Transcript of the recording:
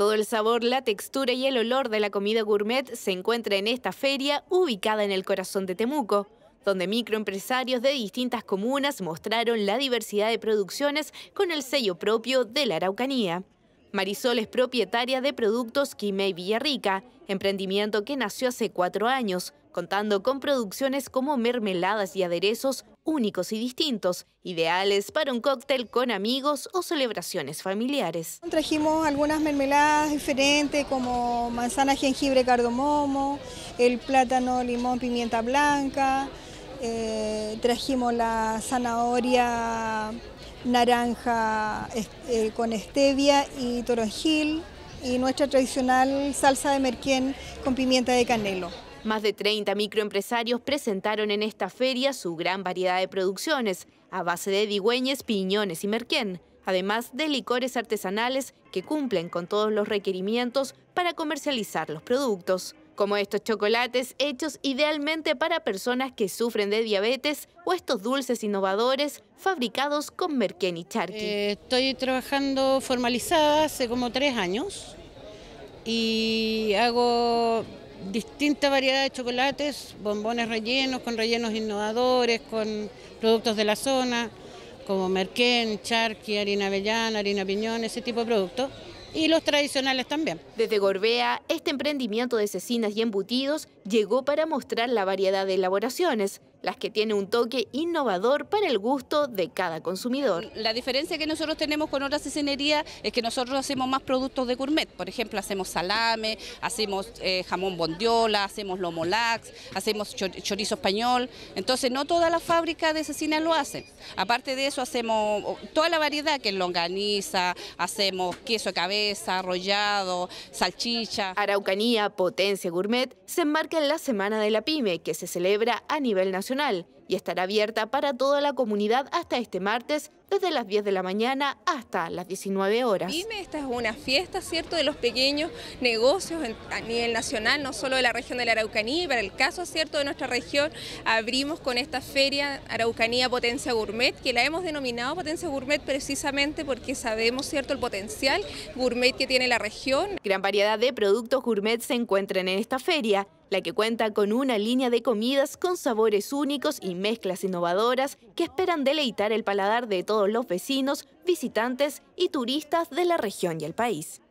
Todo el sabor, la textura y el olor de la comida gourmet se encuentra en esta feria ubicada en el corazón de Temuco, donde microempresarios de distintas comunas mostraron la diversidad de producciones con el sello propio de la Araucanía. Marisol es propietaria de Productos Quimei Villarrica, emprendimiento que nació hace cuatro años, contando con producciones como mermeladas y aderezos únicos y distintos, ideales para un cóctel con amigos o celebraciones familiares. Trajimos algunas mermeladas diferentes como manzana, jengibre, cardomomo, el plátano, limón, pimienta blanca, eh, trajimos la zanahoria naranja eh, con stevia y toronjil y nuestra tradicional salsa de merquén con pimienta de canelo. Más de 30 microempresarios presentaron en esta feria su gran variedad de producciones, a base de digüeñes, piñones y merquén, además de licores artesanales que cumplen con todos los requerimientos para comercializar los productos como estos chocolates hechos idealmente para personas que sufren de diabetes o estos dulces innovadores fabricados con merquén y charqui. Eh, estoy trabajando formalizada hace como tres años y hago distinta variedad de chocolates, bombones rellenos, con rellenos innovadores, con productos de la zona, como merquén, charqui, harina avellana, harina piñón, ese tipo de productos y los tradicionales también. Desde Gorbea, este emprendimiento de cecinas y embutidos llegó para mostrar la variedad de elaboraciones, las que tienen un toque innovador para el gusto de cada consumidor. La diferencia que nosotros tenemos con otras cecinerías es que nosotros hacemos más productos de gourmet, por ejemplo, hacemos salame, hacemos eh, jamón bondiola, hacemos lomo lax, hacemos chorizo español, entonces no todas las fábricas de cecinas lo hacen. Aparte de eso hacemos toda la variedad que es longaniza, hacemos queso de cabeza, arrollado, salchicha. Araucanía, potencia gourmet, se enmarca en la Semana de la Pyme, que se celebra a nivel nacional y estará abierta para toda la comunidad hasta este martes desde las 10 de la mañana hasta las 19 horas. PYME, esta es una fiesta, ¿cierto?, de los pequeños negocios a nivel nacional, no solo de la región de la Araucanía, y para el caso, ¿cierto?, de nuestra región, abrimos con esta feria Araucanía Potencia Gourmet, que la hemos denominado Potencia Gourmet precisamente porque sabemos, ¿cierto?, el potencial gourmet que tiene la región. Gran variedad de productos gourmet se encuentran en esta feria, la que cuenta con una línea de comidas con sabores únicos y mezclas innovadoras que esperan deleitar el paladar de todos los vecinos, visitantes y turistas de la región y el país.